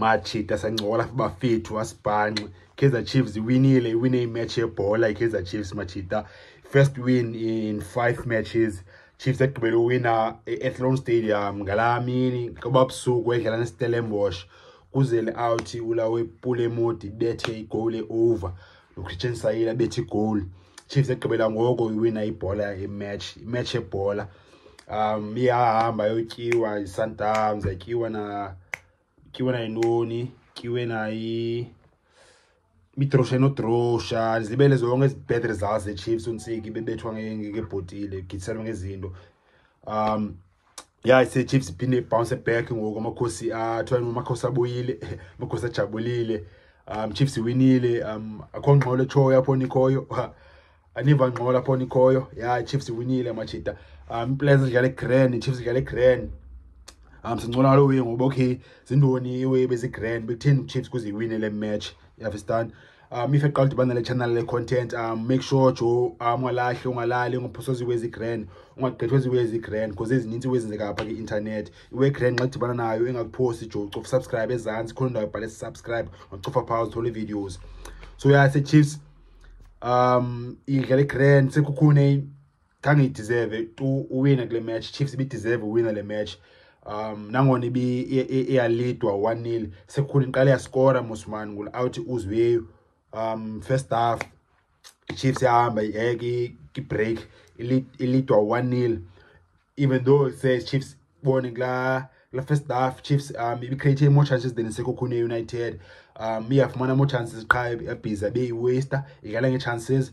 machita sancokola bafethu asibhanxe kaizer chiefs iwinile iwine imatch yebhola ikaizer chiefs machita first win in five matches chiefs egqibele uwina e-athlon stadium ngalaa mini kuba busuku edlala nestellenbosh kuzele awuthi ulawe pulemodi bethe igowule over uchristian sayile abethi igowuli chiefs egqibela ngoko iwina ibhola imatch imatch yebhola um iyahamba yotyiwa isundowns yatyiwa na tyiwe na yintoni tyiwe na idrosha inodrosha ndizibele zonke ezi-bad results zechiefs untsiki bebethwa ngebhotile githiselwe ngezinto um ya isechiefs iphinde bounce back ngoku amakhosi athiwa amakhosi abuyile amakhosi ajabulile um chiefs iwinile um akho ngxolo etshoyo apho nikhoyo aniva ngxolo apho nikhoyo ya chiefs iwinile amajita um iplans idlala egrand ichiefs idlala egrand um sincola ngalo wee ngoba okay zintoni iwebe zigrand bekutheni chiefs kuze iwine le match you understand um if eqala udibana le channel le content um make sure jo um ungalahle ungalali ungaphoswa ziwe ezigran ungagqithwa ziwe ezigran because ezininzi iwe ezenzeka apha kwi-intanet iwe gran xa udibana nayo engakuphosi jo cofa subscribe ezantsi khona ndawo ibhale subscribe ngocofa phaa uzithola iivideos so ya sechiefs um idlala igran sekhukhune khange iyideserve tu uwina kule match chiefs ibideserve uwina le match um nangona iyalidwa one nil sekukhona iqala yaskora mosmani ngula awuthi uzweyo um first half ichiefs yahamba yeke ibreak ilidwa one nil even though it says chiefs bone kula la first half chiefs um ibicreate more chances than sekukhona eunited um iyafumana more chances qha ebhiza beyiwasta idlala ngee-chances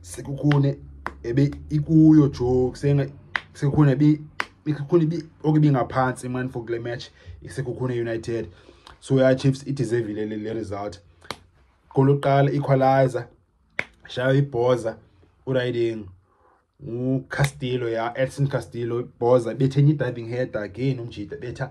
sekukhune ebe ikuyo joke senga sekukhune bi sekukhune bi okubi ngaphantsi man for kule match sekukhune united so ya chiefs it is evile le result koloqala equalizer shaya ibhoza uriding ngucastillo ya edson castillo ibhoza bethe enye i-diving header again umjita betha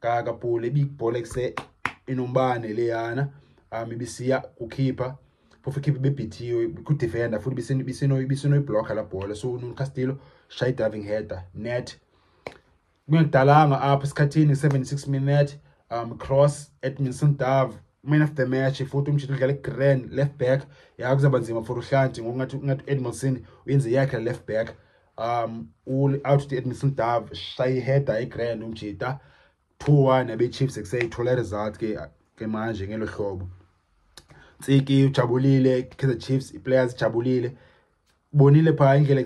kaka pole big bolex inombane leyana um ibisiya kukhipha phofu ikhiphe bebhithiwe kudefenda futhi bisenoyiblockha la bhola so unoncastillo shaya i-diving header net kungekudalanga apho esikhathini 76 minute um cross edminson dove man of the match futhi umjita udlala grand left back yakuzaba nzima for uhlanti ngokungathi edmondson uyenze yakhe left back um out edmison dove shayiheda igrand umjita two one abechiefs ekuseyithola iresult ke ke manje ngelo hlobo tsiki ujabulile kaizer chiefs iplayers ijabulile bonile phaa indlela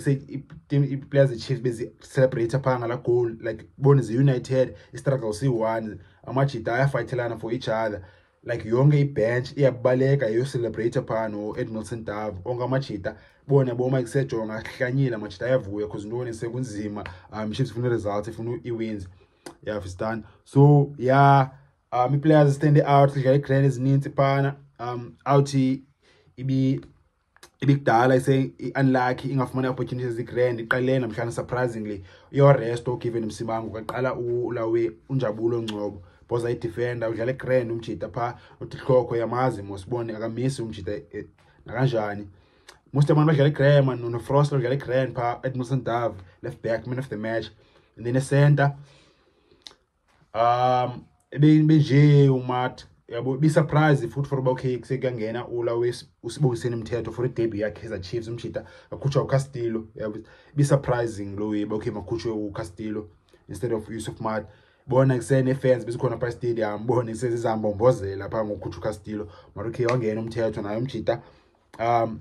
iplayers zechiefs bezicelebrate phaa ngala goal like bone ziunited istruggle siyi-one amajita ayafayithelana for each other like yonke ibench iyabaleka iyocelebrate phano ednelson dove onke amajita bona boma kusejonga sihlanyile amajita ayavuya because ntoni sekunzima um chiefs ifuna iresults ifuna iwins yeah it's done so yeah um i-players stand out sidlala igrand ezininzi phana um awuthi ibi ibikudala ise-unlucky ingafumana i-opportunity ezigrand iqalele namhlanje surprisingly iyoresto ugiven msimango kaqala ulawe unjabulo ngcobo boza idefenda udlala egrand umjita phaa uthi hloko yamazi mosibone akamisi umjita eh, nakanjani most abantu badlala egrand man nonofrost udlala egrand phaa edmilson dove left back man of the match and then ecenter um benje umat yabo ibisurprise futhi for uba okay sekuyangena ula usibongiseni mthetho for idebi yakhe eza chiefs umshita akhutshwa ucastillo yabo ibisurprising lo yeba okay makhutshwe ucastillo instead of yusuf mat bona kusene-fans besikhona phaa stadium bone sezizambombozela phaa ngokhutshwa ucastillo mara okay wangena umthetho naye umjita um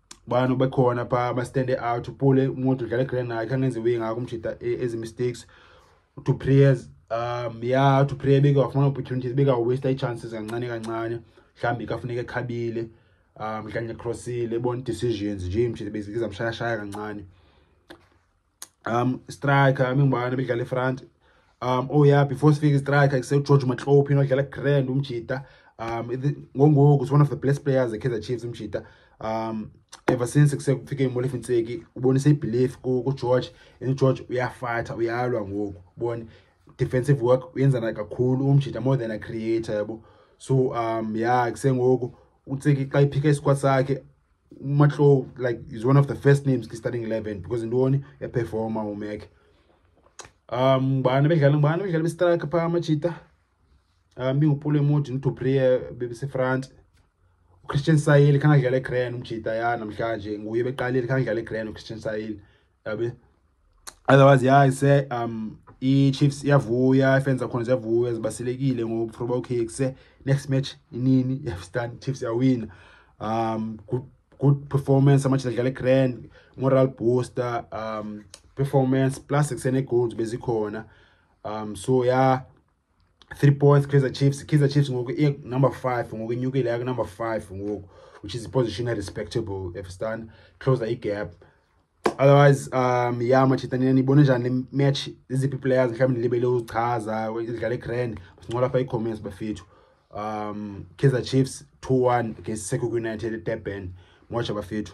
bani ubekhona phaa bastande out upule umuntu udlala egrand naye khange enze iwinga akumjida e, ezi mistakes to prayers um ya to pray beke wafumana opportunities beke wawasta ii-chances kancane kancane mhlawumbi kafuneka ekhabile um mhlawumbi ekhrossile ebona decisions nje mjida bezike zamshayashaya kancane um striker i mean ubani bedlala efront um oh yeah before sifike istriker kusegeorge matlophi inodlala grand umjita um ngongoku is one of the best players ekaizer chiefs umjita um ever since kusekufike imolefi ntseki ubonise ibelief kugeorge and ugeorge uyafatha uyalwa ngoku ubone defensive work uyenzana kakhulu umjita more than a creator yabo so um ya kusengoku utseki xa iphika isikwad sakhe umatlo like is one of the first names kwi-starting eleven because yintoni ephefoma umac um bani bedlala bani bedlala bestrike phaa amajita um bingupule modi nidubrie bebesefront uchristian sayeli khangadlala egran umjita ya namhlanje nguye beqalile khangadlala egran uchristian sayeli yabe otherwise yeah i say um i-chiefs iyavuya ifans zakhona ziyavuya zibasilekile ngoproba ukhekse next match inini yafstan chiefs yawina um good, good performance amatshila adlala grand moral booster um performance plus kusenegoals bezikhona um so ya yeah, three points kaizer chiefs kaizer chiefs ngoku number five ngoku inyukile yake number five ngoku which is position a respectable if stand closer a gap otherwise um ya machita nibone njani le match iziphi players mhlawumbi ndilibele uchaza idlala igrand basincola pha ii-comments bafethu um kaizer chiefs 2-1 against sekuku united durban moja bafethu